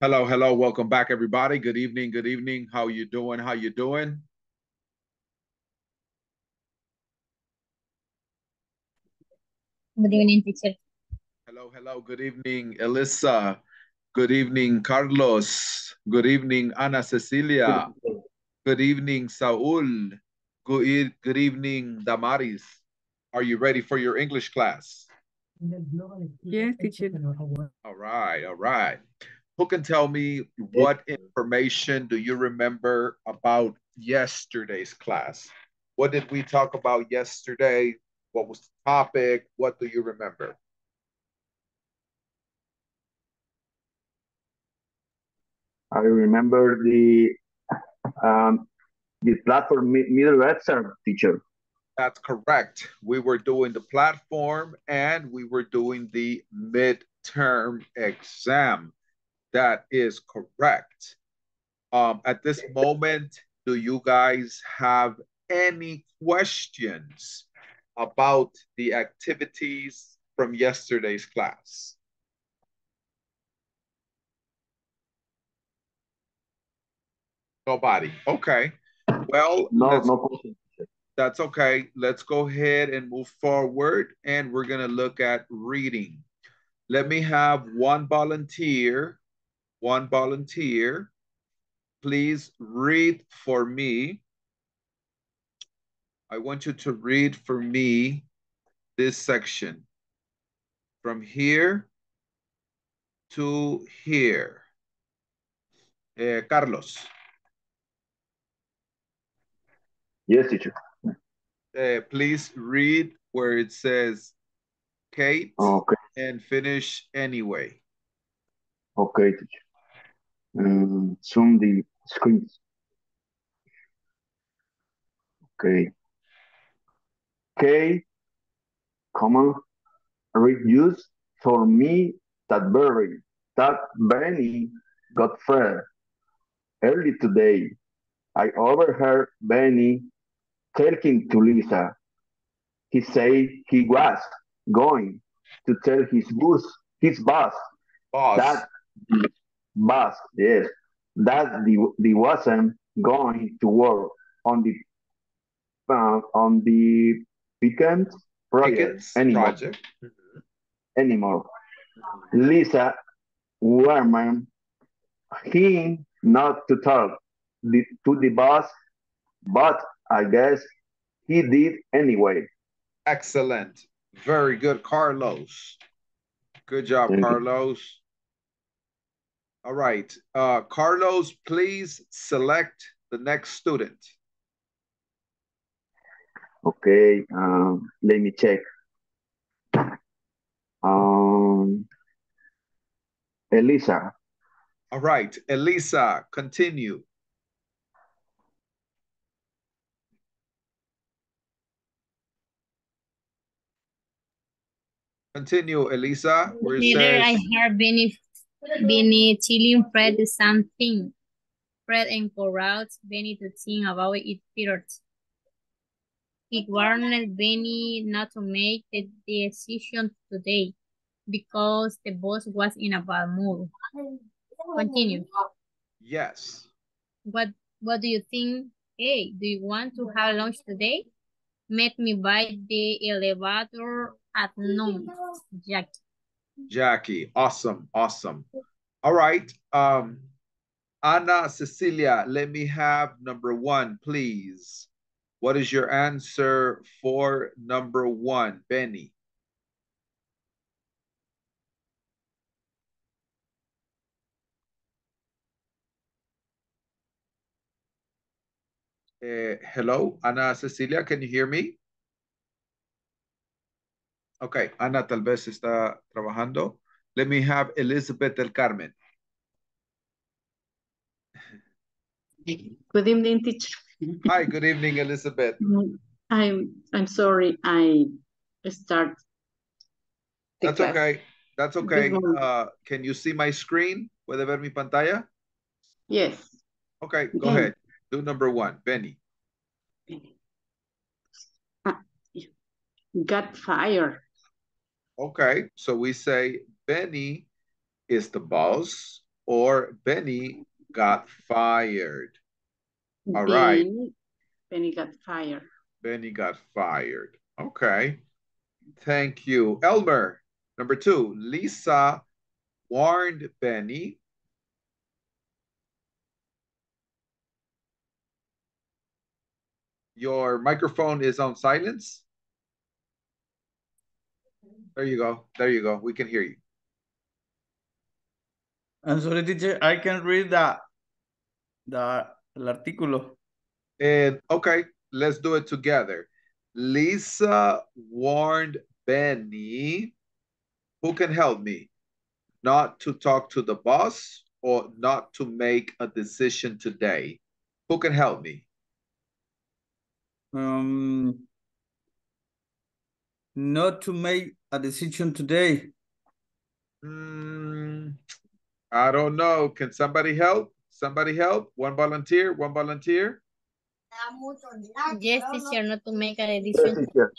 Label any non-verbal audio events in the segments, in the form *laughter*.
Hello, hello. Welcome back, everybody. Good evening. Good evening. How you doing? How you doing? Good evening, teacher. Hello, hello. Good evening, Elisa. Good evening, Carlos. Good evening, Ana Cecilia. Good evening, Saul. Good, e good evening, Damaris. Are you ready for your English class? Yes, teacher. All right, all right. Who can tell me what information do you remember about yesterday's class? What did we talk about yesterday? What was the topic? What do you remember? I remember the um, the platform mi- middle exam teacher. That's correct. We were doing the platform and we were doing the midterm exam. That is correct. Um, at this moment, do you guys have any questions about the activities from yesterday's class? Nobody. Okay. Well, No, no question. that's okay. Let's go ahead and move forward and we're going to look at reading. Let me have one volunteer, one volunteer. Please read for me. I want you to read for me this section from here to here. Eh, Carlos, Yes, teacher. eh, please read where it says Kate Okay, and finish anyway. okay, teacher. Um, zoom the screen. Okay. K, common reuse for me that berry, that Benny got fair. Early today, I overheard Benny talking to Lisa. He said he was going to tell his boss, his boss Boss. that boss, yes, that the, the wasn't going to work on the uh, on the weekend project Pickens anymore. project. anymore. Lisa Werman him not to talk the, to the boss, but I guess he did anyway. Excellent. Very good, Carlos. Good job, Thank. Carlos. All right. Uh, Carlos, please select the next student. Okay, um, let me check. Um, Elisa, All right. Elisa, continue. Continue, Elisa. Where it Later, I says, heard Benny, telling Fred the same thing. Fred encouraged Benny to think about it first. He warned Benny not to make the decision today because the boss was in a bad mood. Continue. yes. What What do you think? Hey, do you want to have lunch today? Meet me by the elevator at noon, Jack. Jackie, awesome, awesome. All right. Um, Ana Cecilia, let me have number one, please. What is your answer for number one, Benny? Eh, hello, Ana Cecilia, can you hear me? Okay, Ana tal vez está trabajando. Let me have Elizabeth del Carmen. Good evening, teacher. Hi, good evening, Elizabeth. I'm I'm sorry. I start. That's class. okay. That's okay. Uh, can you see my screen? ¿Puede ver mi pantalla? Yes. Okay, go Okay. ahead. Do number one, Benny. Got fired. Okay, so we say Benny is the boss or Benny got fired. All right. Benny, Benny got fired. Benny got fired. Okay. Thank you. Elmer, number two, Lisa warned Benny. Your microphone is on silence. There you go. There you go. We can hear you. I'm sorry, teacher. I can read the, the el artículo. And okay, let's do it together. Lisa warned Benny. Who can help me? Not to talk to the boss or not to make a decision today. Who can help me? Um, not to make a decision today. Mm, I don't know. Can somebody help? Somebody help? One volunteer? One volunteer? Yes, teacher, not to make a Yes, decision. teacher.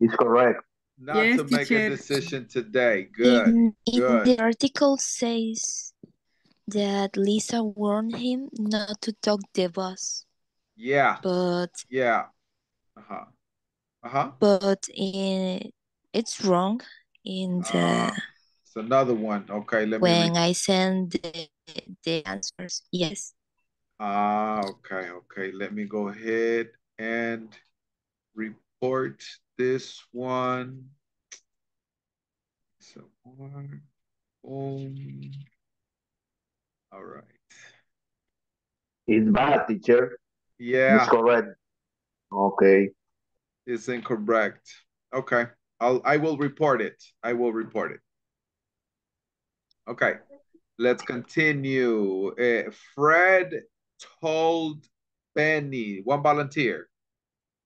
It's correct. Not Yes, to make a decision today. Good. In, in good. the article says that Lisa warned him not to talk to the boss, Yeah. but Yeah. Uh-huh. Uh-huh. but in it's wrong in the Ah, it's another one. Okay, let me when read. I send the, the answers. Yes. Ah, okay, okay. Let me go ahead and report this one. So one, boom. All right. It's bad, teacher. Yeah, It's correct. Okay. it's incorrect. Okay, I'll I will report it. I will report it. Okay, let's continue. Uh, Fred told Benny, one volunteer,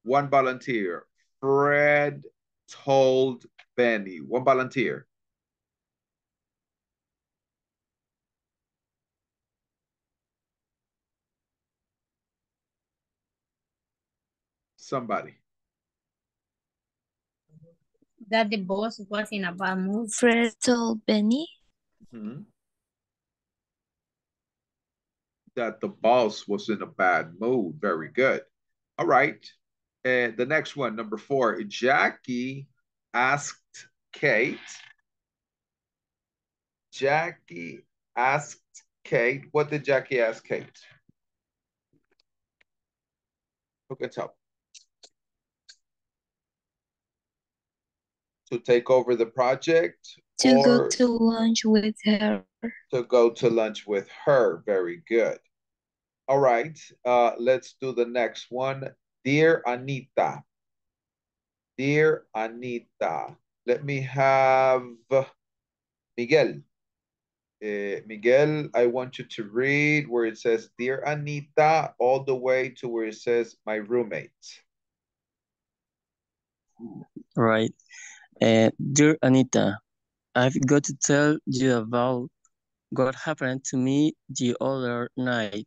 one volunteer. Fred told Benny, one volunteer. Somebody. That the boss was in a bad mood. Fred told Benny Mhm. That the boss was in a bad mood. Very good. All right. And the next one, number four, Jackie asked Kate. Jackie asked Kate. What did Jackie ask Kate? Who can tell? To take over the project to go to lunch with her. to go to lunch with her. Very good. All right, uh, let's do the next one. Dear Anita. Dear Anita. Let me have Miguel. Uh, Miguel, I want you to read where it says, Dear Anita, all the way to where it says, my roommate. Right. Uh, dear Anita, I've got to tell you about what happened to me the other night.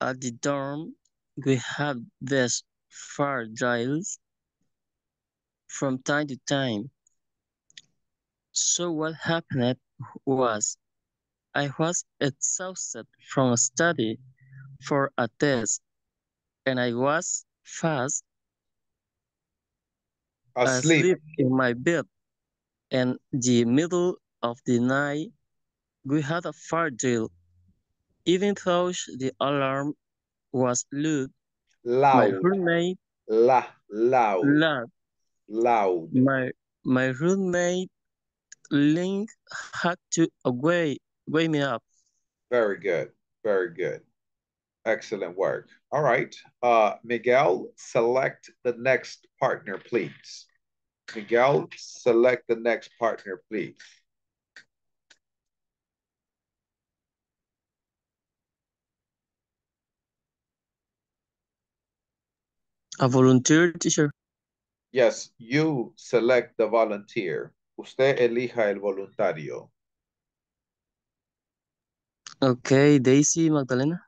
At the dorm, we have these fire drills from time to time. So what happened was I was exhausted from a study for a test and I was fast Asleep. asleep in my bed. And the middle of the night, we had a fire drill. Even though the alarm was loud, my Loud. roommate La, loud. loud. Loud. My my roommate Link had to wake wake me up. Very good. Very good. Excellent work. All right. Uh, Miguel, select the next partner, please. Miguel, select the next partner, please. A volunteer teacher. Yes, you select the volunteer. Usted elija el voluntario. Okay, Daisy Magdalena.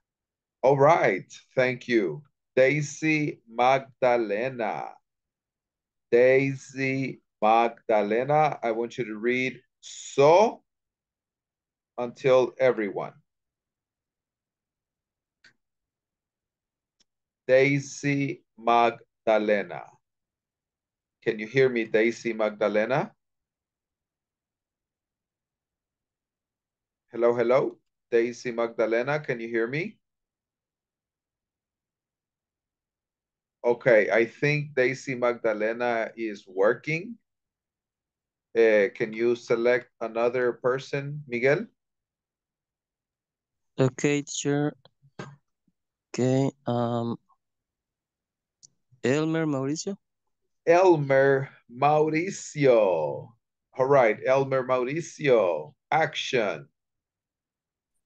All right. Thank you. Daisy Magdalena. Daisy Magdalena. I want you to read so until everyone. Daisy Magdalena. Can you hear me, Daisy Magdalena? Hello, hello. Daisy Magdalena, can you hear me? Okay, I think Daisy Magdalena is working. Uh, can you select another person, Miguel? Okay, sure. Okay, um, Elmer Mauricio. Elmer Mauricio. All right, Elmer Mauricio, action.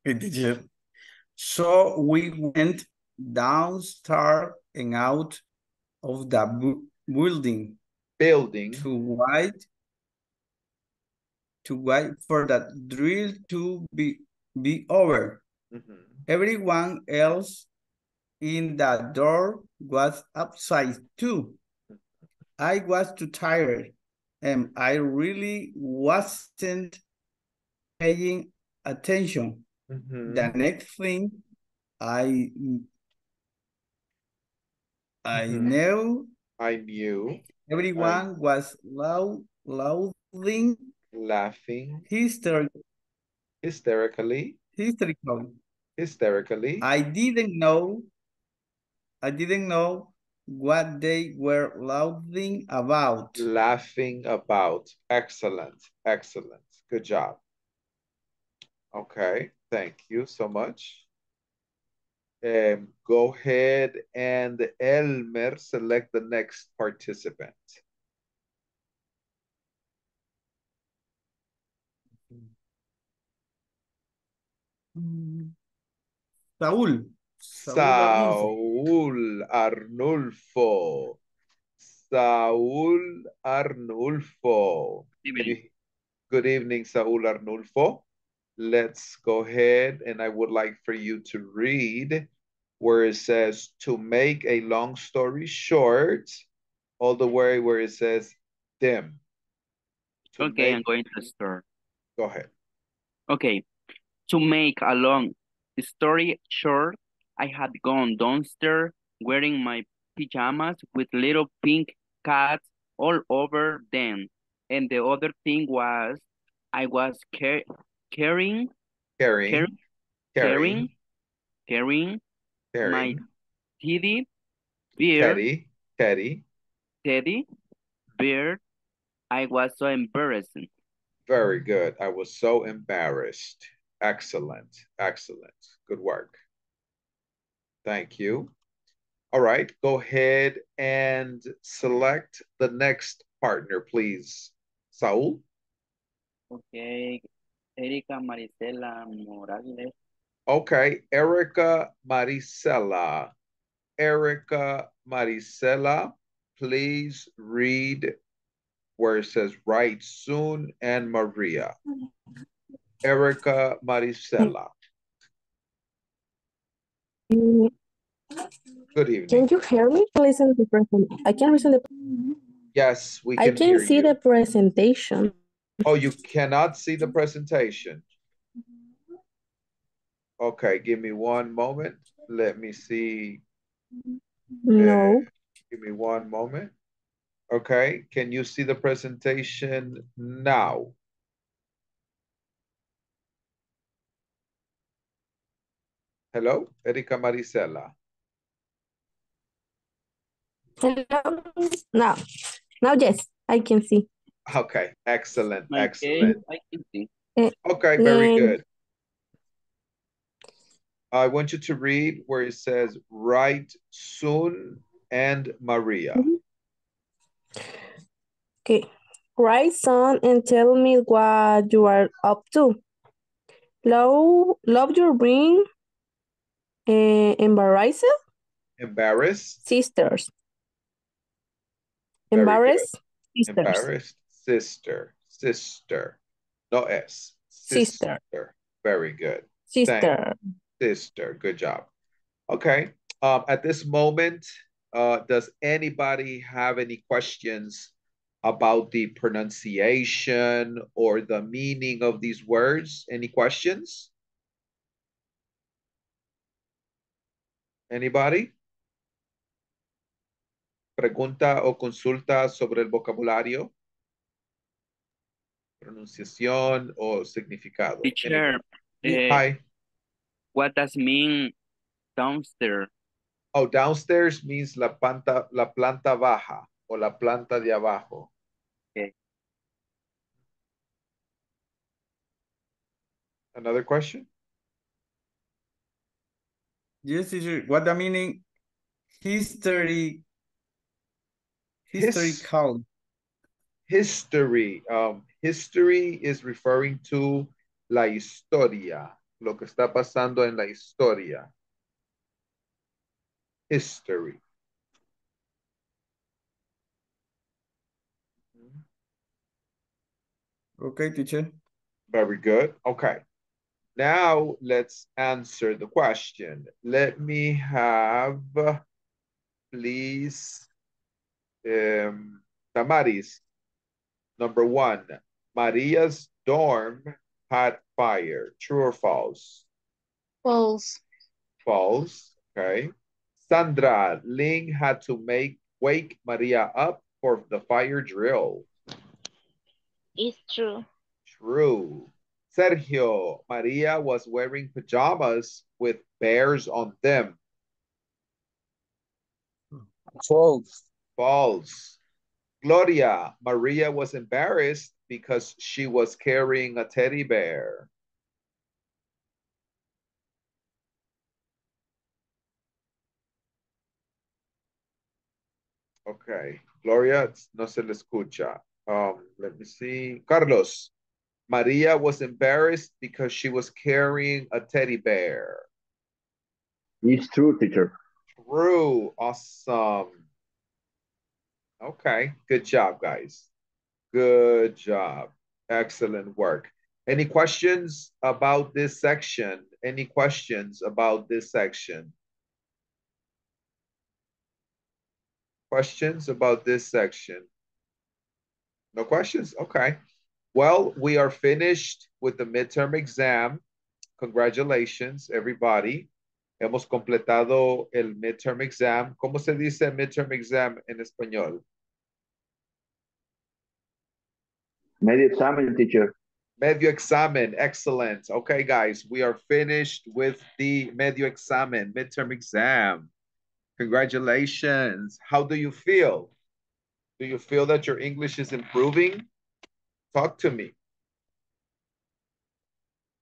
Okay, teacher. So we went downstairs and out of the bu building Building. to wait to wait for that drill to be be over. Mhm. Everyone else in that door was upside too. I was too tired and I really wasn't paying attention. Mhm. The next thing I I Mhm. knew I knew, everyone was loud louding laughing hyster hysterically, hysterical. hysterically. I didn't know I didn't know what they were louding about. laughing about. Excellent, excellent. Good job. Okay, thank you so much. Um, go ahead and Elmer, select the next participant. Saúl. Saúl Arnulfo. Saúl Arnulfo. Can you- Good evening, Saúl Arnulfo. Let's go ahead and I would like for you to read where it says to make a long story short, all the way where it says them. To Okay, I'm going to start. Go ahead. Okay, to make a long story short, I had gone downstairs wearing my pajamas with little pink cats all over them. And the other thing was I was car carrying, Carrying, carrying, carrying, carrying, carrying my teddy bear, Teddy, Teddy. teddy bear. I was so embarrassed. Very good. I was so embarrassed. Excellent. Excellent. Good work. Thank you. All right. Go ahead and select the next partner, please. Saul. Okay, Erika Marisela Morales. Okay. Erica Maricela. Erica Maricela, please read where it says write soon and Maria. Erica Maricela. Mm, Good evening. Can you hear me? Listen to the present. I can listen the. Yes, we I can can hear see you. the presentation. Oh, you cannot see the presentation. Okay, give me one moment. Let me see. No. Uh, give me one moment. Okay, can you see the presentation now? Hello, Erika Maricela. Hello. Now, now yes, I can see. Okay, excellent, Okay, excellent. I can see. Okay, very Then- good. I want you to read where it says write soon and Maria. Mhm. Okay. Write son and tell me what you are up to. Love, love your ring. Uh, embarrassed Embarrassed, sisters. Very. Embarrassed sisters. embarrassed, sister, sister, no S. Sister. Very good. Sister. Sister, good job. Okay, um, at this moment, uh, does anybody have any questions about the pronunciation or the meaning of these words? Any questions? Anybody? Pregunta o consulta sobre el vocabulario, pronunciación o significado. Teacher, eh, Hi. what does mean downstairs? Oh, downstairs means la planta, la planta baja o la planta de abajo. Okay. Another question? Yes, teacher. What the meaning? History. His- Historical. History. Um, history is referring to la historia, lo que está pasando en la historia. History. Okay, teacher. Very good. Okay. Now let's answer the question. Let me have, please, um, Tamaris. Number one, Maria's dorm had fire. True or false? False. False. Okay. Sandra, Ling had to make wake Maria up for the fire drill. It's true. True. Sergio, Maria was wearing pajamas with bears on them. False. False. Gloria, Maria was embarrassed because she was carrying a teddy bear. Okay. Gloria, no se le escucha. Um, let me see. Carlos, Maria was embarrassed because she was carrying a teddy bear. It's true, teacher. True. Awesome. Okay. Good job, guys. Good job. Excellent work. Any questions about this section? Any questions about this section? Questions about this section? No questions? Okay. Well, we are finished with the midterm exam. Congratulations, everybody. Hemos completado el midterm exam. ¿Cómo se dice midterm exam en español? Medio examen, teacher. Medio examen, excellent. Okay, guys, we are finished with the medio examen, midterm exam. Congratulations. How do you feel? Do you feel that your English is improving? Talk to me.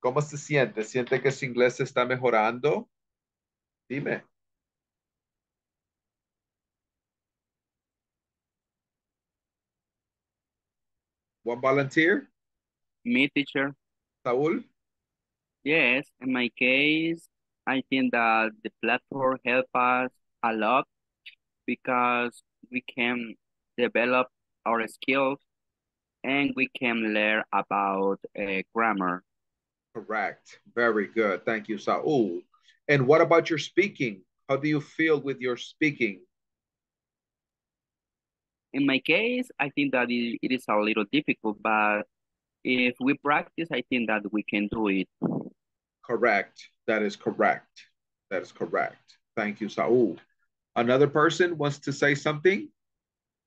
¿Cómo se siente? ¿Siente que su inglés está mejorando? Dime. One volunteer? Me, teacher. Saúl? Yes, in my case, I think that the platform help us a lot because we can develop our skills and we can learn about uh, grammar. Correct. Very good. Thank you, Saul. And what about your speaking? How do you feel with your speaking? In my case, I think that it, it is a little difficult, but if we practice, I think that we can do it. Correct. That is correct. That is correct. Thank you, Saul. Another person wants to say something?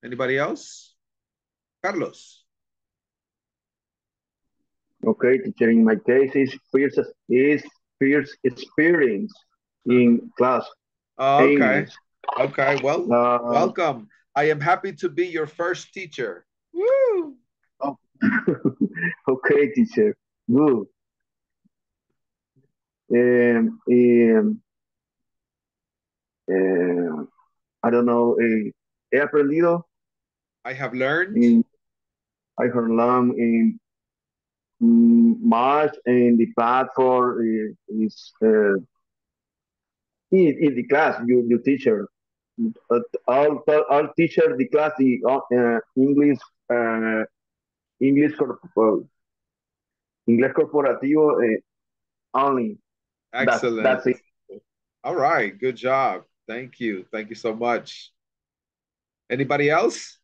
Anybody else? Carlos. Okay, teacher. In my case, is first is first experience in class. Okay. English. Okay. Well, Uh, welcome. I am happy to be your first teacher. Woo! *laughs* okay, teacher. Good. Um, um, um, I don't know. eh, he aprendido I have learned. in I have learned in mm, much in the platform eh, is uh, in, in the class you you teacher uh, all all teacher the class the uh, English uh, English corp uh, Inglés corporativo eh, only Excellent. that's it All right. Good job. Thank you. Thank you so much. Anybody else?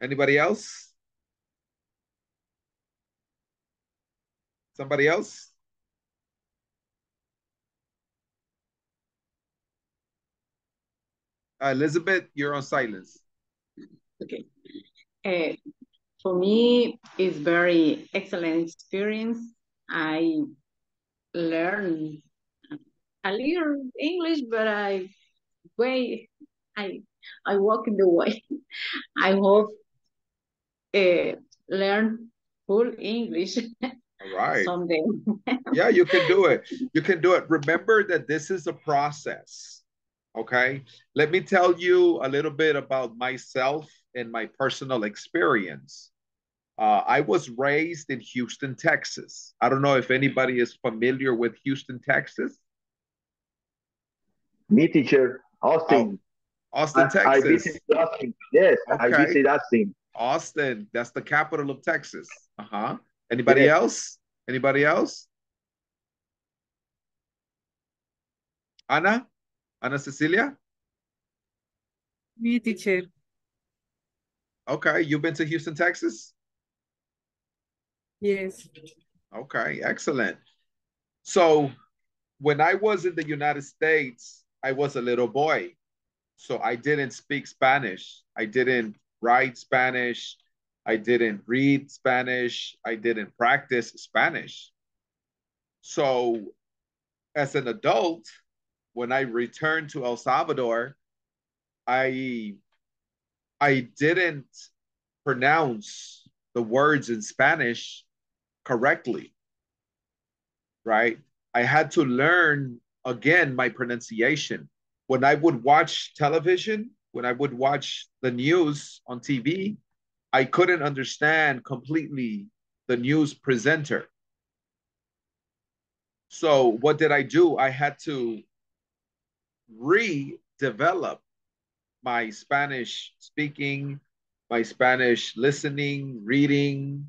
Anybody else? Somebody else? Uh, Elizabeth, you're on silence. Okay. Uh, for me, it's very excellent experience. I learned a little English, but I way I I walk in the way. *laughs* I hope uh, learn full English All right. someday. *laughs* yeah, you can do it. You can do it. Remember that this is a process. Okay. Let me tell you a little bit about myself and my personal experience. Uh, I was raised in Houston, Texas. I don't know if anybody is familiar with Houston, Texas. Me, teacher, Austin. Oh, Austin, I, Texas. I visit Austin. Yes, I Okay. visit Austin. Austin, that's the capital of Texas. Uh-huh. Anybody Yeah. else? Anybody else? Ana? Ana Cecilia? Me, teacher. Okay, you've been to Houston, Texas? Yes. Okay, excellent. So when I was in the United States, I was a little boy. So I didn't speak Spanish. I didn't write Spanish. I didn't read Spanish. I didn't practice Spanish. So as an adult, when I returned to El Salvador, I I didn't pronounce the words in Spanish correctly. Right? I had to learn again my pronunciation. When I would watch television, when I would watch the news on TV, I couldn't understand completely the news presenter. So, what did I do? I had to redevelop my Spanish speaking, my Spanish listening, reading,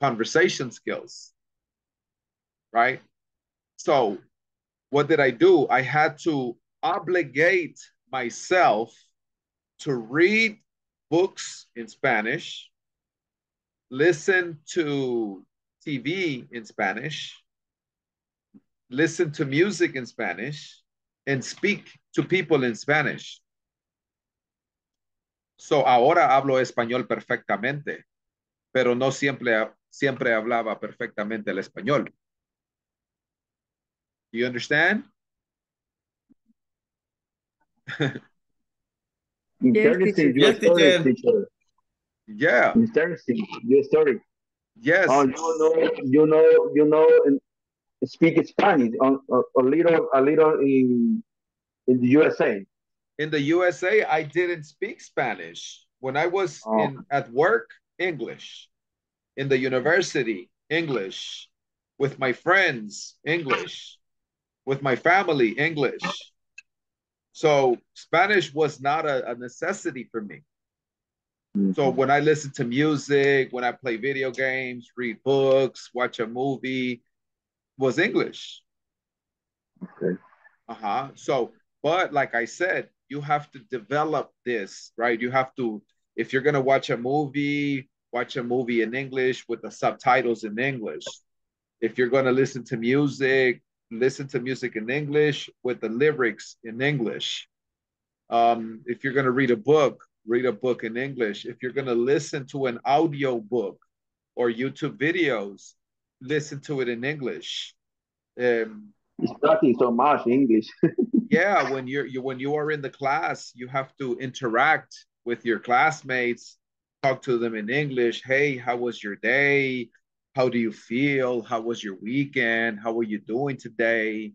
conversation skills. Right? So, what did I do? I had to obligate myself to read books in Spanish, listen to TV in Spanish, listen to music in Spanish, and speak to people in Spanish. So ahora hablo español perfectamente, pero no siempre, siempre hablaba perfectamente el español. Do you understand? Interesting, your Yes, story, teacher. Yeah. Interesting, your story. Yes. Oh, you know, you know, you know, speak Spanish on a, a little, a little in in the USA. In the USA, I didn't speak Spanish. When I was Oh. in at work, English. In the university, English. With my friends, English. With my family, English. So Spanish was not a, a necessity for me. So mm-hmm. when I listen to music, when I play video games, read books, watch a movie, was English. Okay. Uh-huh. So, but like I said, you have to develop this, right? You have to, if you're gonna watch a movie, watch a movie in English with the subtitles in English. If you're gonna listen to music, listen to music in English with the lyrics in English. Um, if you're gonna read a book, read a book in English. If you're gonna listen to an audio book or YouTube videos, listen to it in English. Um, It's practicing so much English. *laughs* yeah when you're you when you are in the class you have to interact with your classmates talk to them in english. Hey how was your day? How do you feel? How was your weekend? How are you doing today?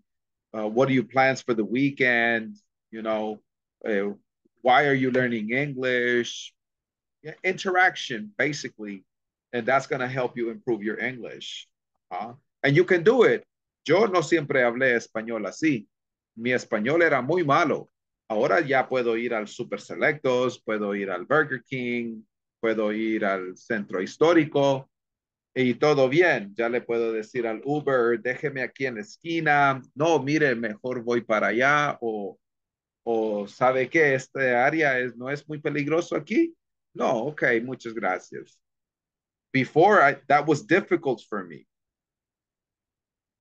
Uh, what are your plans for the weekend? You know uh, why are you learning english? Yeah, interaction basically. And that's going to help you improve your english uh, and you can do it yo no siempre hablé español así mi español era muy malo. Ahora ya puedo ir al Super Selectos, puedo ir al Burger King, puedo ir al centro histórico y todo bien. Ya le puedo decir al Uber, déjeme aquí en la esquina. No, mire, mejor voy para allá o, o sabe que este área es, no es muy peligroso aquí. No, okay, muchas gracias. Before I that was difficult for me.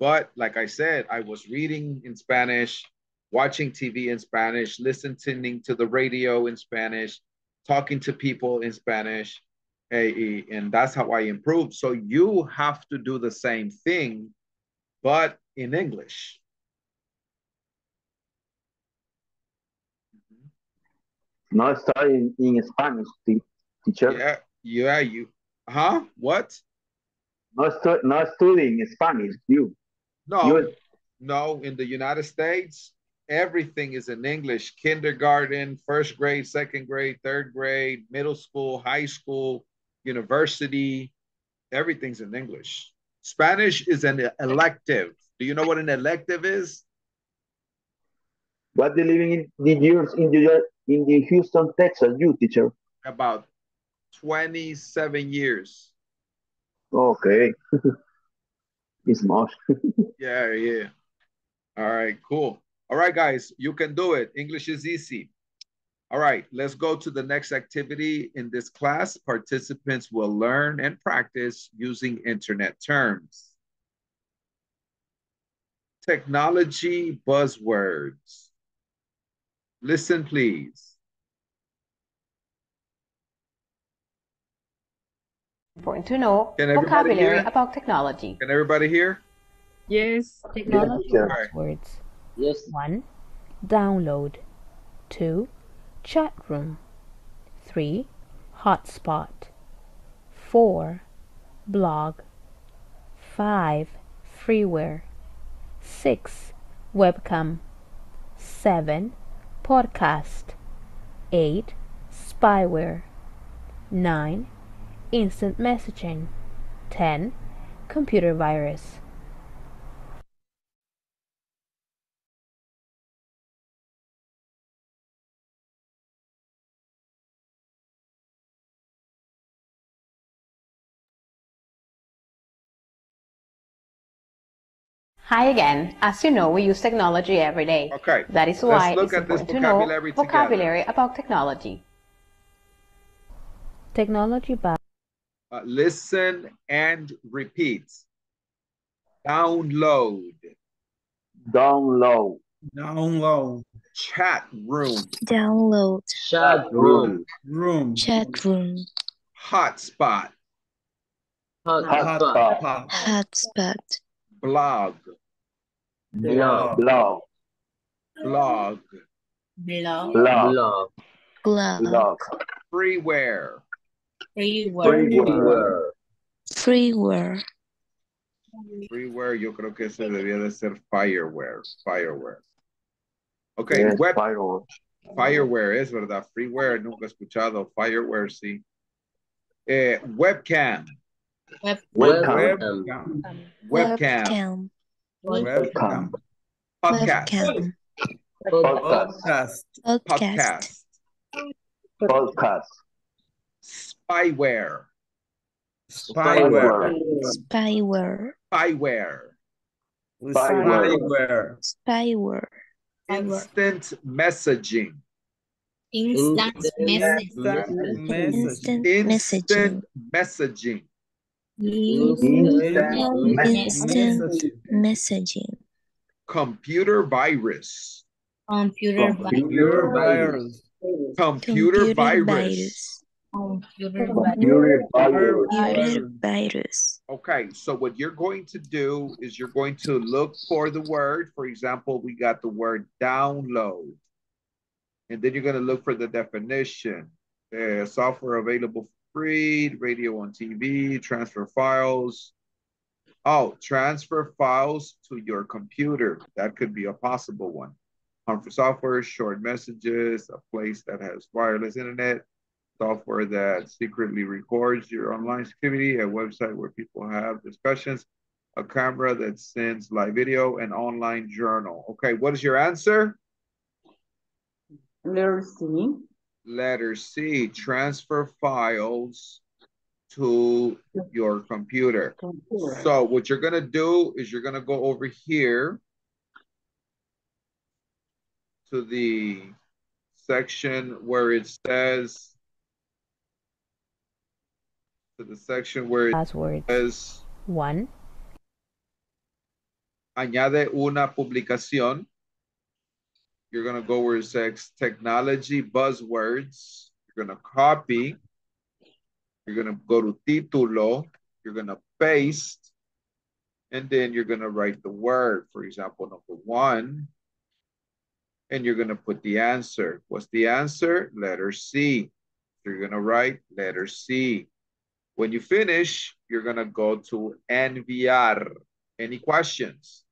But like I said, I was reading in Spanish, watching TV in Spanish, listening to the radio in Spanish, talking to people in Spanish, eh, and that's how I improved. So you have to do the same thing, but in English. Mm-hmm. No studying in Spanish, teacher. Yeah, yeah, you. Huh? What? No, stu no studying Spanish, you. No, you... no. In the United States, everything is in English. Kindergarten, first grade, second grade, third grade, middle school, high school, university, everything's in English. Spanish is an elective. Do you know what an elective is? What the living in the years in the in the Houston, Texas, you teacher? About 27 years. Okay. *laughs* it's much. *laughs* yeah, yeah. All right, cool. All right, guys, you can do it. English is easy. All right, let's go to the next activity. In this class, participants will learn and practice using internet terms. Technology buzzwords. Listen, please. Important to know vocabulary about technology. Can everybody hear? Yes. Technology buzzwords. Yes. One, download. Two, chat room 3. Hotspot 4. Blog 5. Freeware 6. Webcam 7. Podcast 8. Spyware 9. Instant messaging 10. Computer virus Hi again. As you know, we use technology every day. Okay. That is why it's important to know vocabulary about technology. Technology by uh, listen and repeat. Download. Download. Download. Chat room. Download. Chat room. Room. Chat room. Hotspot. Hotspot. Hotspot. Hotspot. Blog. Blog. Blog. Blog. Blog. Blog. Blog. Freeware. Freeware. Freeware. Freeware, yo creo que ese debía de ser fireware. Fireware. Okay, Yes, web, firewall. fireware es verdad. Freeware, nunca he escuchado. Fireware, sí. Eh, webcam. Web. Webcam. Webcam. Webcam. Podcast. Podcast. Podcast. Podcast. Podcast. Spyware. Spyware. Spyware. Spyware. Spyware. Spyware. Instant messaging. Instant message. Instant message. Instant Instant messaging. messaging. Instant messaging. Computer virus. Computer Computer virus. Computer virus. Computer Computer virus. Okay, so what you're going to do is you're going to look for the word. For example, we got the word download. And then you're going to look for the definition. Uh, software available for free, radio on TV, transfer files. Oh, transfer files to your computer. That could be a possible one. Harmful software, short messages, a place that has wireless internet, software that secretly records your online activity, a website where people have discussions, a camera that sends live video, an online journal. Okay, what is your answer? Letter C. Letter C, transfer files to your computer. Computer. So what you're gonna do is you're gonna go over here to the section where it says to the section where it Passwords. says One. añade una publicación. You're going to go where it says technology buzzwords. You're going to copy. You're going to go to título. You're going to paste. And then you're going to write the word. For example, number one. And you're going to put the answer. What's the answer? Letter C. You're going to write letter C. When you finish, you're going to go to enviar. Any questions?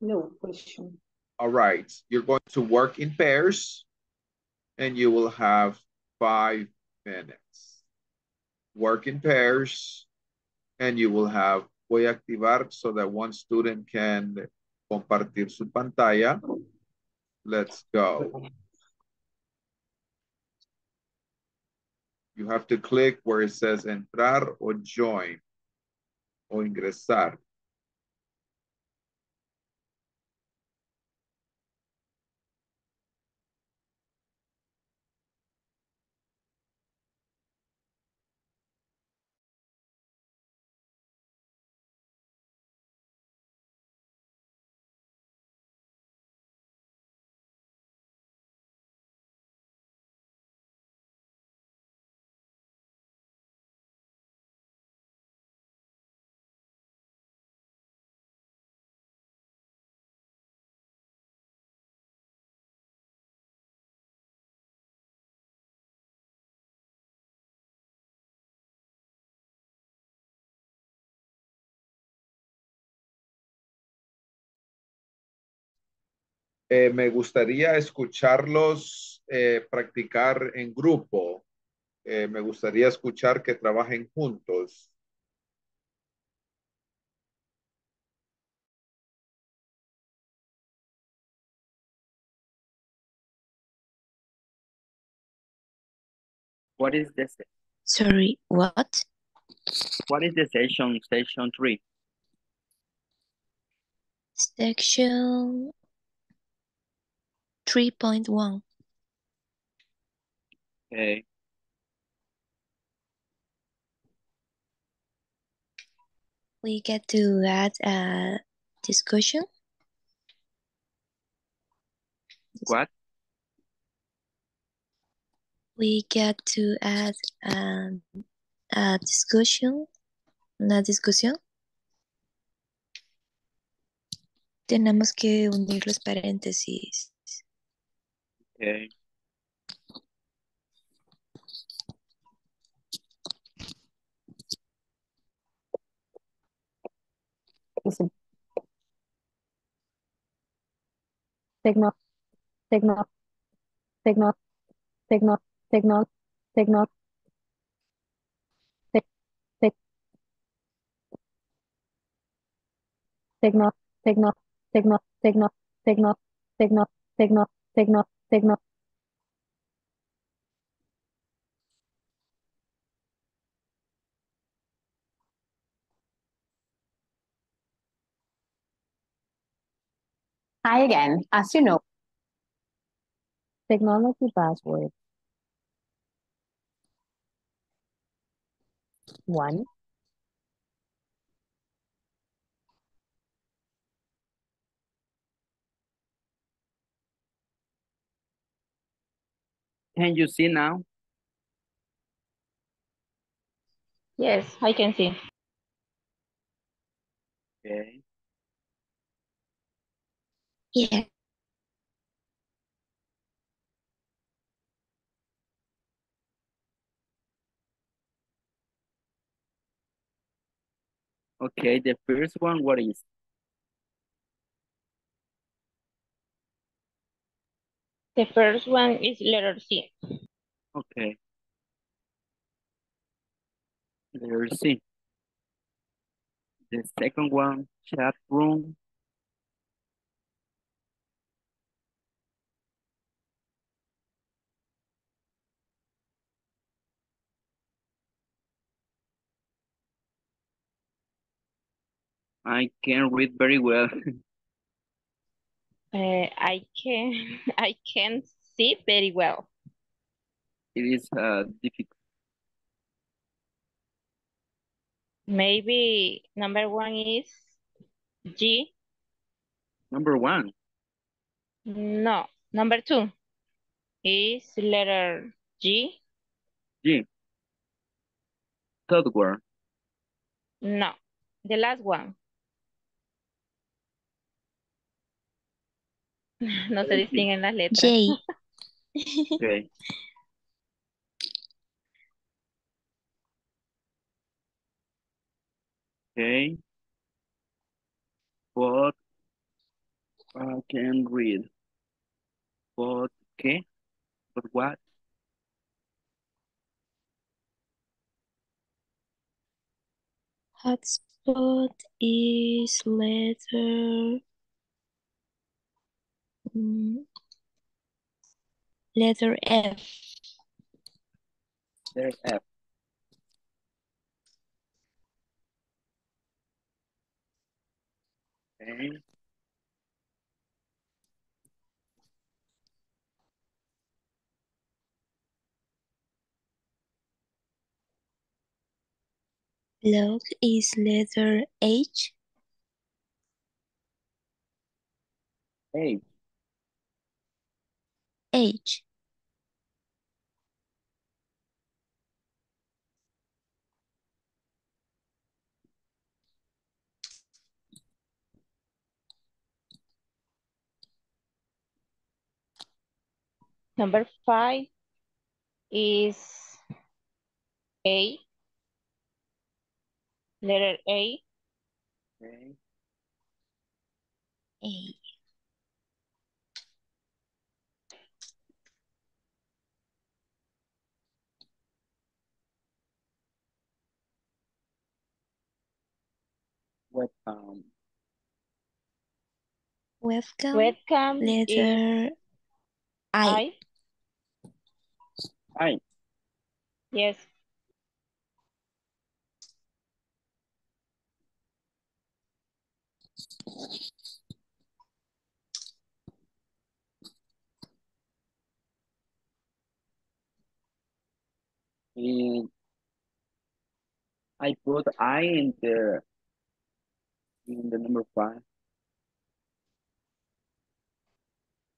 No question. All right. You're going to work in pairs and you will have five minutes. Work in pairs and you will have, voy a activar so that one student can compartir su pantalla. Let's go. You have to click where it says entrar or join or ingresar. Eh, me gustaría escucharlos eh, practicar en grupo. Eh, me gustaría escuchar que trabajen juntos. What is this? Sorry, what? What is the session, session three? Section 3.1. Okay. We get to add a discussion. What? We get to add um, a discussion. Una discusión. Tenemos que unir los paréntesis. Okay. Signal, signal, signal, signal, signal, signal. Sig, sig. Signal, signal, signal, signal, signal, signal, signal, signal, Hi again. As you know, Technology password. One, Can you see now? yes, I can see. Okay. Yeah. Okay, the first one, what is? The first one is letter C. Okay. Letter C. The second one, chat room. I can read very well. *laughs* Uh, I can *laughs* I can't see very well. It is uh, difficult. Maybe number one is G. Number one. No, number two is letter G. G. Third word. No, the last one. *laughs* No se distinguen las letras. J. *laughs* Okay. Okay. But I can read. But okay. But what? Hotspot is letter Mm. letter F. There's F. Okay. Blog is letter H. H. H. Number five is A. Letter A. Okay. A. Webcam. Webcam, Webcam is letter I. I. I. Yes. And I put I in the in the number five.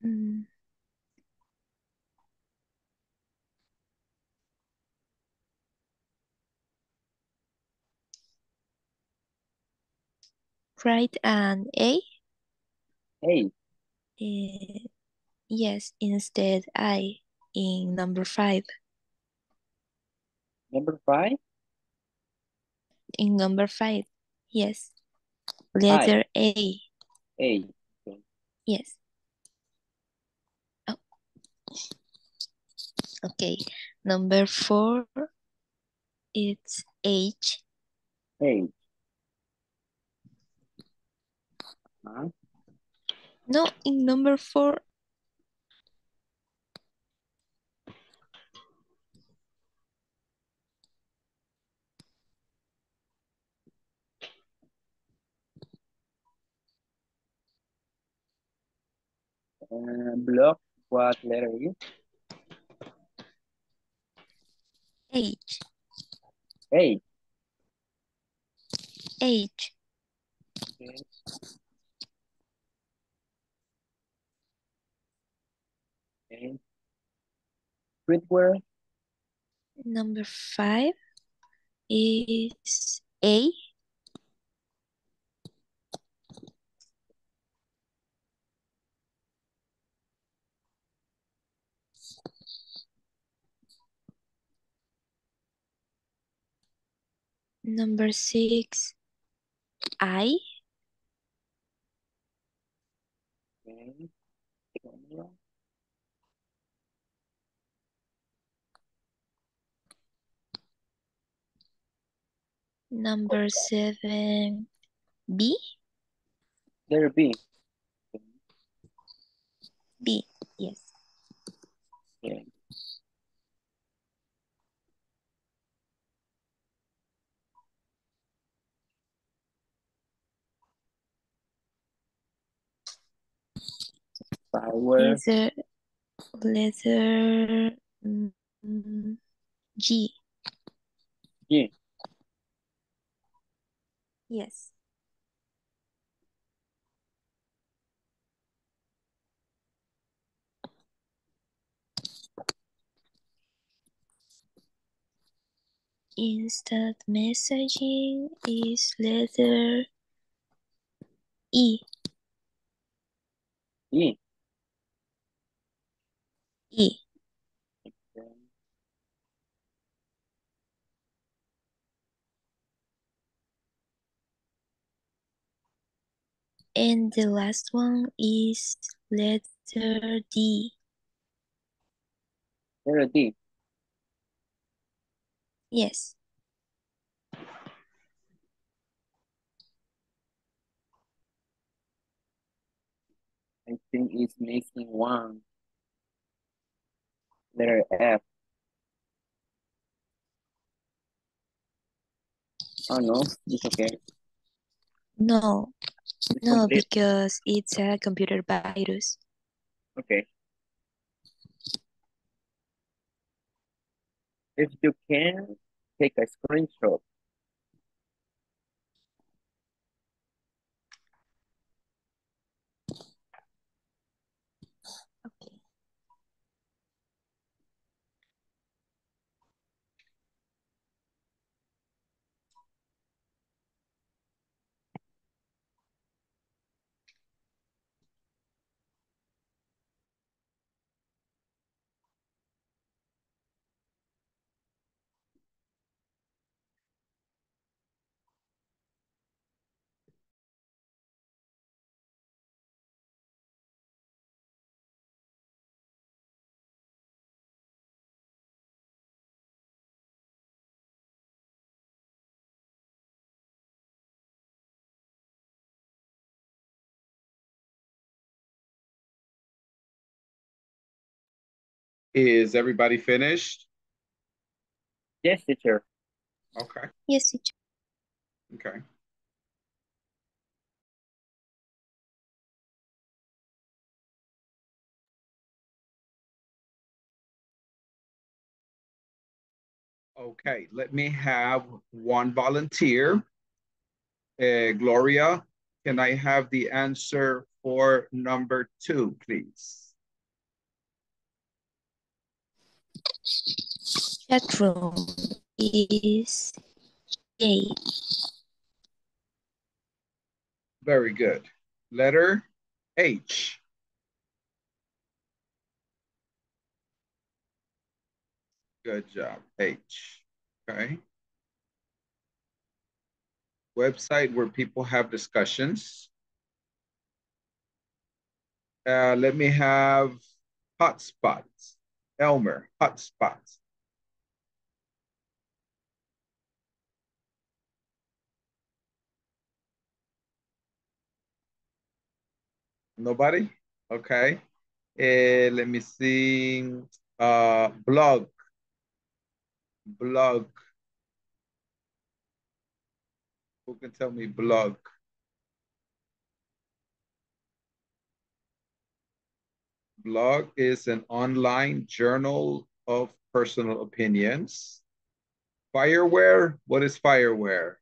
Mm. Write an A. A. Eh, yes, instead I in number five. Number five. In number five, yes. Letter A, A. yes. Oh. Okay, number four, it's H. A. Huh? No, in number four, Uh, blog. What letter is? H. Okay. Okay. Streetwear. Number five is A. Number six, I. Okay. Number seven, B. Letter B. B, yes. Okay. Power. Letter, letter mm, G. G. Yes. Instant messaging is letter E. E. E. And the last one is letter D. Letter D. Yes. I think it's missing one. Letter F. Eh. Oh no, it's okay. No, It's no, complete. because it's a computer virus. Okay. If you can, take a screenshot. Is everybody finished? Yes, teacher. Okay, Yes, teacher. okay. Okay, let me have one volunteer. Uh, Gloria, can I have the answer for number two, please? Chat room is A. Very good. Letter H. Good job, H. Okay. Website where people have discussions. Uh, let me have hotspots. Elmer, hotspots. Nobody? Okay. Eh, let me see. Uh, blog. Blog. Who can tell me blog? Blog is an online journal of personal opinions. Fireware, what is fireware?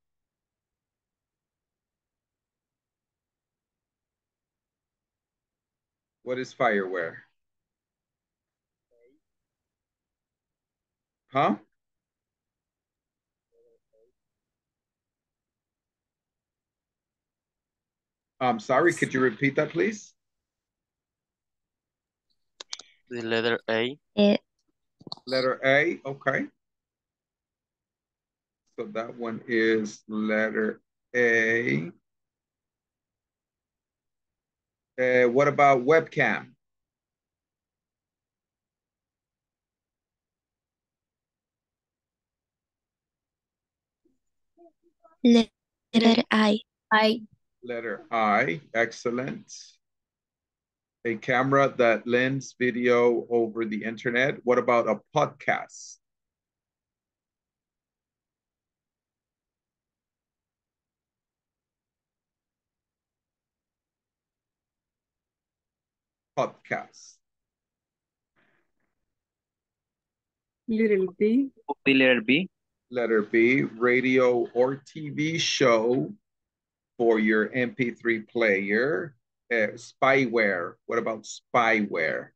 What is fireware? Huh? I'm sorry, could you repeat that, please? The letter A. A. Letter A, okay. So that one is letter A. Uh, what about webcam? Letter I. I. Letter I, excellent. A camera that lends video over the internet. What about a podcast? Podcast. Little B. Letter B. Letter B, radio or TV show for your MP3 player. Uh, spyware. What about spyware?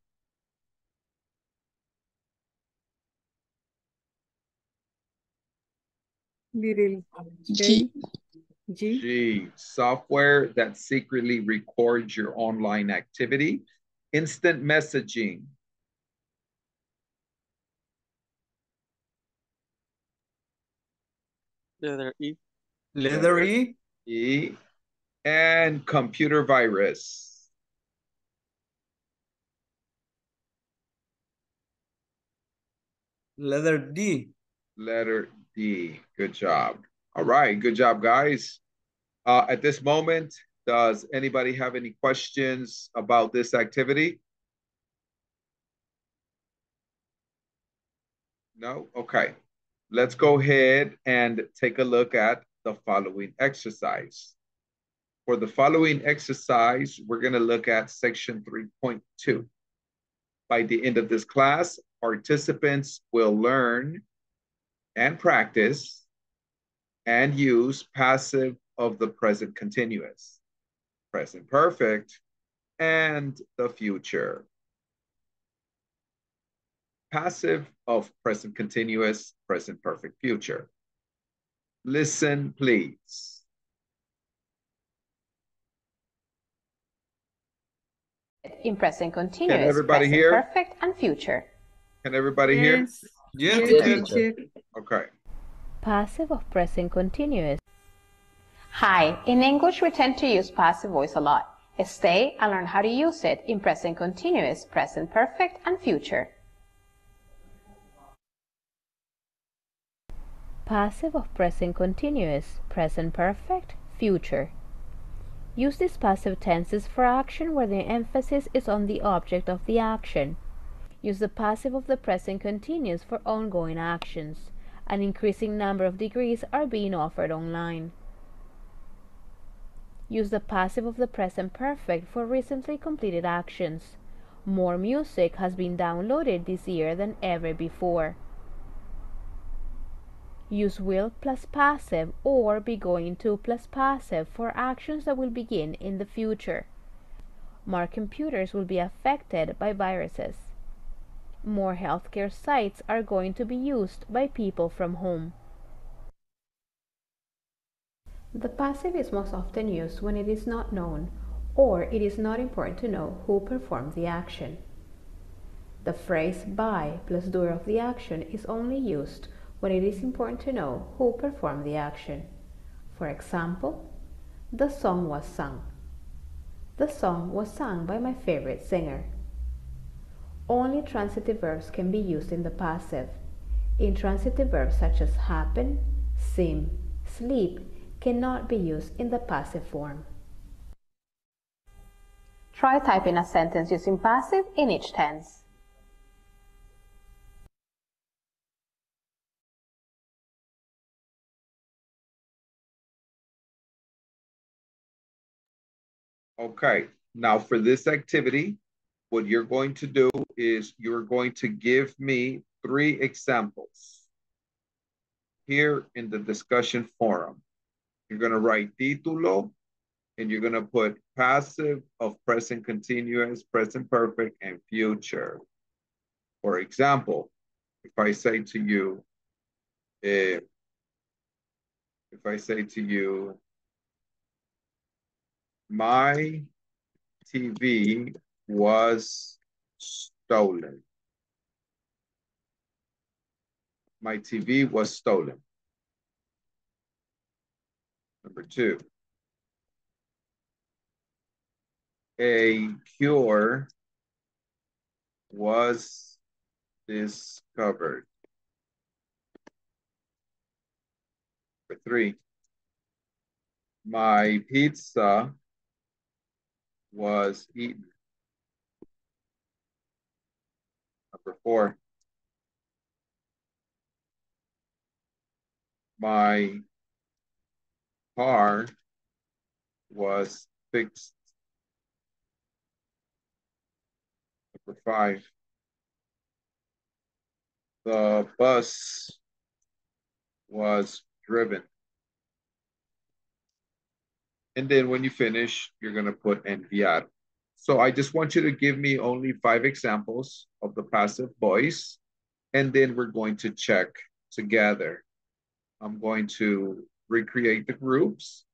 Little G. G. G. Software that secretly records your online activity. Instant messaging. Letter E. Letter E. E. And computer virus. Letter D. Letter D. Good job. All right. Good job, guys. Uh, at this moment, does anybody have any questions about this activity? No? Okay. Let's go ahead and take a look at the following exercise. For the following exercise, we're going to look at section 3.2. By the end of this class, participants will learn and practice and use passive of the present continuous, present perfect, and the future. Passive of present continuous, present perfect, future. Listen, please. In present continuous, Can everybody present hear? perfect, and future. Can everybody hear? Yes. Yes, Yes, teacher. teacher. Okay. Passive of present continuous. Hi, in English we tend to use passive voice a lot. Stay and learn how to use it in present continuous, present perfect, and future. Passive of present continuous, present perfect, future. Use these passive tenses for action where the emphasis is on the object of the action. Use the passive of the present continuous for ongoing actions. An increasing number of degrees are being offered online. Use the passive of the present perfect for recently completed actions. More music has been downloaded this year than ever before. Use will plus passive or be going to plus passive for actions that will begin in the future. More computers will be affected by viruses. More healthcare sites are going to be used by people from home. The passive is most often used when it is not known or it is not important to know who performed the action. The phrase by plus doer of the action is only used when it is important to know who performed the action. For example, the song was sung. The song was sung by my favorite singer. Only transitive verbs can be used in the passive. Intransitive verbs such as happen, seem, sleep cannot be used in the passive form. Try typing a sentence using passive in each tense. Okay, now for this activity, what you're going to do is you're going to give me three examples here in the discussion forum. You're going to write título, and you're going to put passive of present continuous, present perfect, and future. For example, if I say to you, eh, if I say to you, my TV was stolen. My TV was stolen. Number two, a cure was discovered. Number three, my pizza was eaten. Number four, my car was fixed. Number five, the bus was driven. And then when you finish, you're going to put enviar. So I just want you to give me only five examples of the passive voice. And then we're going to check together. I'm going to recreate the groups.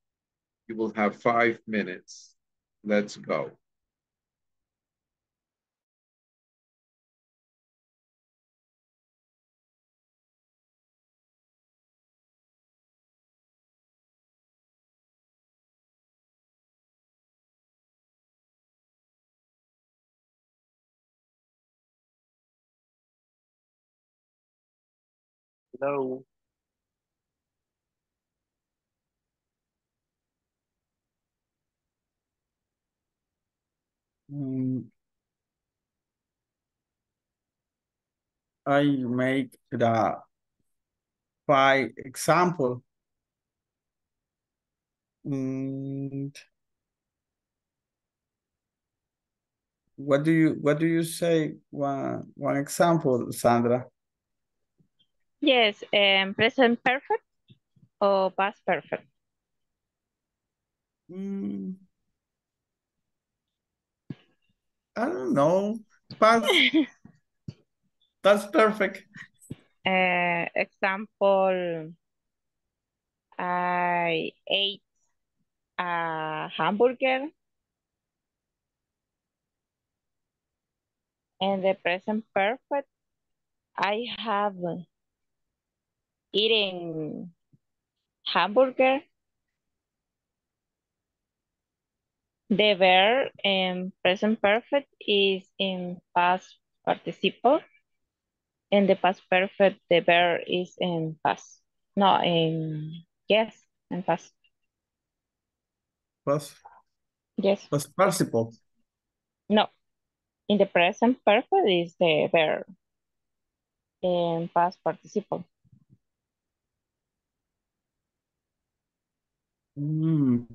You will have five minutes. Let's go. Hello. Mm. I make the by example. And what do you what do you say one one example, Sandra? Yes, um, present perfect or past perfect. Mm. I don't know. Past *laughs* that's perfect. Uh, example, I ate a hamburger. And the present perfect, I have eaten hamburger. The verb in present perfect is in past participle. In the past perfect, the verb is in past. No, in yes, in past. Past Yes. past participle. No. In the present perfect is the verb. In past participle. Mm.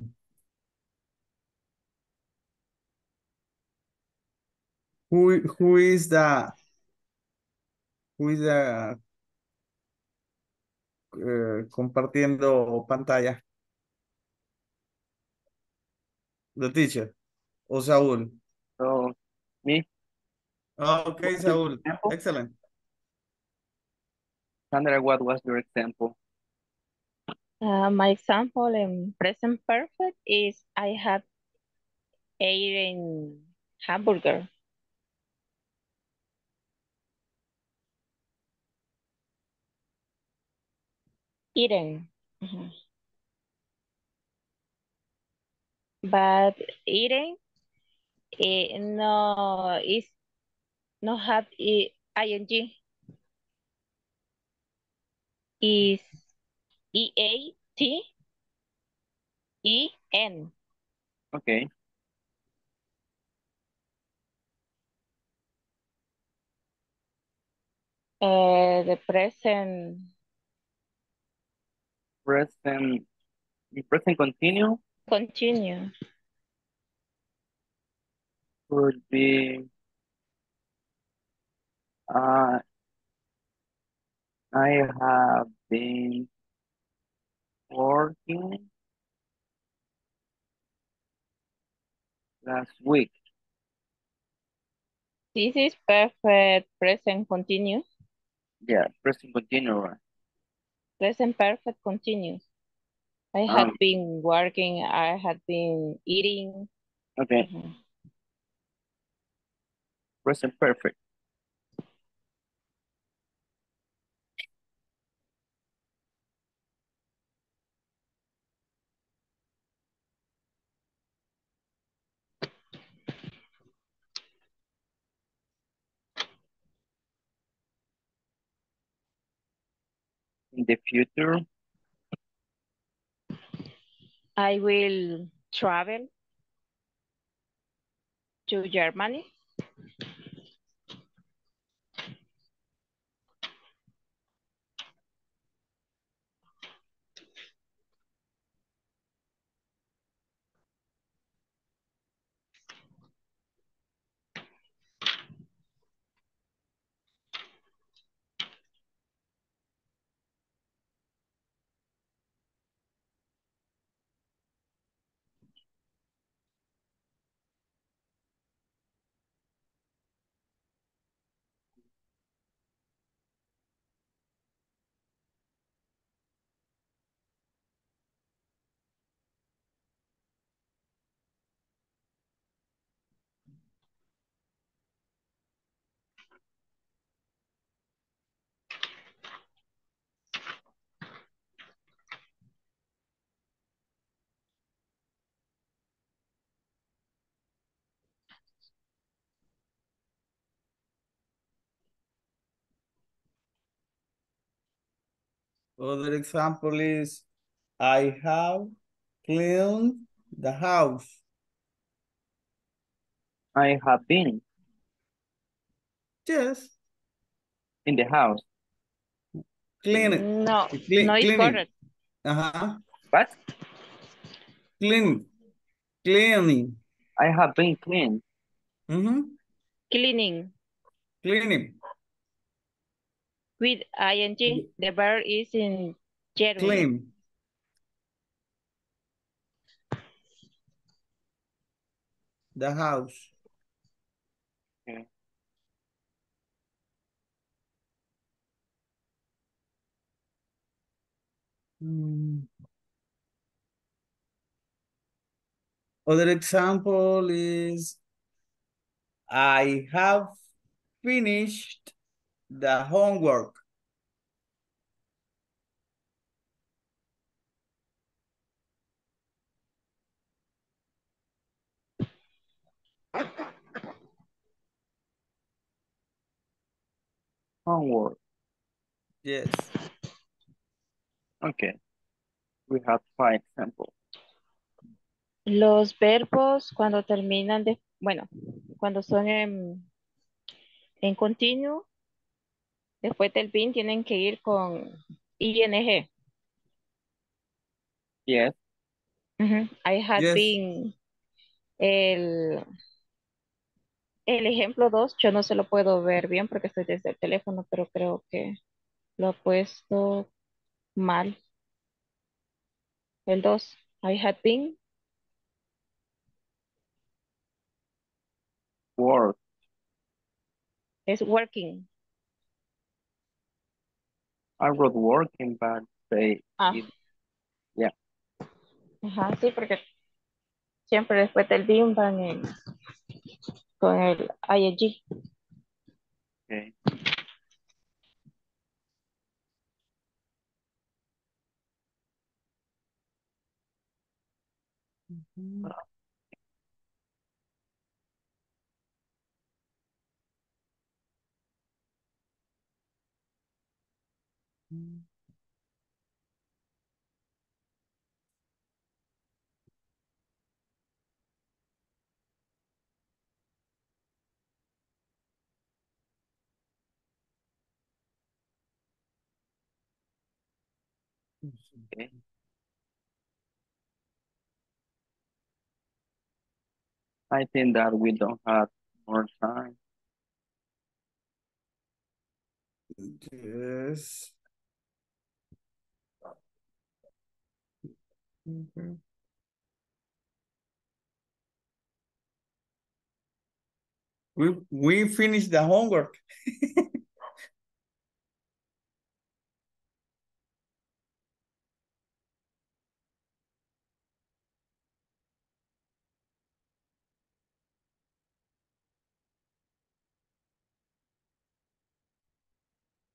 Who who is the who is the eh, compartiendo pantalla? The teacher o Saúl. So, me, Okay, What's your Saúl. Excellent. Sandra, what was your example? Uh, my example in present perfect is I have eaten hamburger. Eaten. Mhm. But eating eh, no is no have i- ing is e a t e n. Okay. Uh, the present Present, present continue continue. would be, uh, I have been working last week. This is perfect present continuous. Yeah, present continue. right? Present perfect continuous. I had Um, been working, I had been eating. okay, Mhm. present perfect. In the future, I will travel to Germany. Other example is, I have cleaned the house. I have been Yes, in the house. clean it. No, Clean, no, it's cleaning. correct. Uh-huh. What? Clean, cleaning. I have been clean. Mm-hmm. Cleaning Cleaning, with ing. The verb is in gerund. clean. The house. Okay. Mm. Other example is, I have finished the homework. Homework. Yes. Okay. We have five examples. Los verbos cuando terminan de, bueno, cuando son en, en continuo, después del bin tienen que ir con ing. Yes. I had Yes. been el, el ejemplo 2, yo no se lo puedo ver bien porque estoy desde el teléfono, pero creo que lo he puesto mal. El 2, I had been Work. es working. I wrote working, but they, Ah. it- yeah. Ajá, sí, porque siempre después del bin van en- con el ing. Okay. Okay. I think that we don't have more time. Yes. Mhm. We, we finished the homework. *laughs*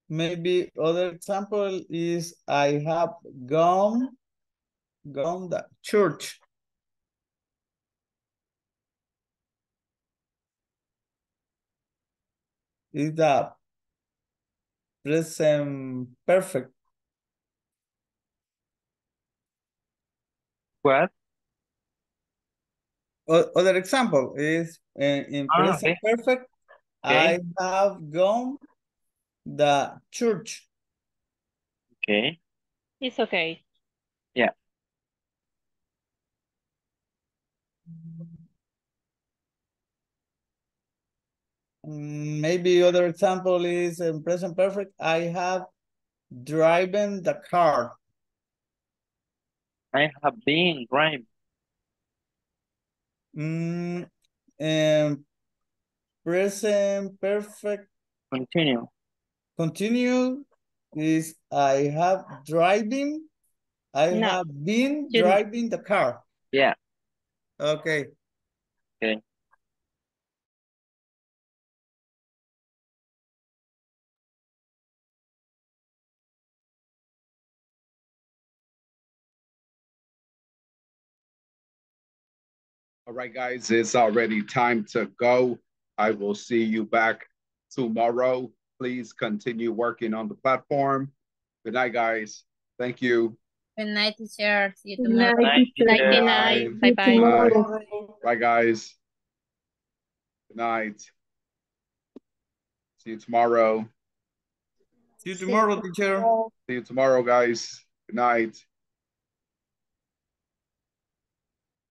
Maybe other example is I have gone, gone the church. Is the present perfect? What? O- other example is uh, in Ah, present perfect, Okay. I have gone the church. Okay. It's okay. Maybe other example is in present perfect, I have driven the car. I have been driving. Mm, and present perfect Continue. continue is I have driving, I No. have been You- driving the car. Yeah. Okay. Okay. All right, guys, it's already time to go. I will see you back tomorrow. Please continue working on the platform. Good night, guys. Thank you. Good night, teacher. See you Good tomorrow. night, teacher. Good night. See you Bye-bye. tomorrow. Bye, guys. Good night. See you tomorrow. See you tomorrow, teacher. See you tomorrow, guys. Good night.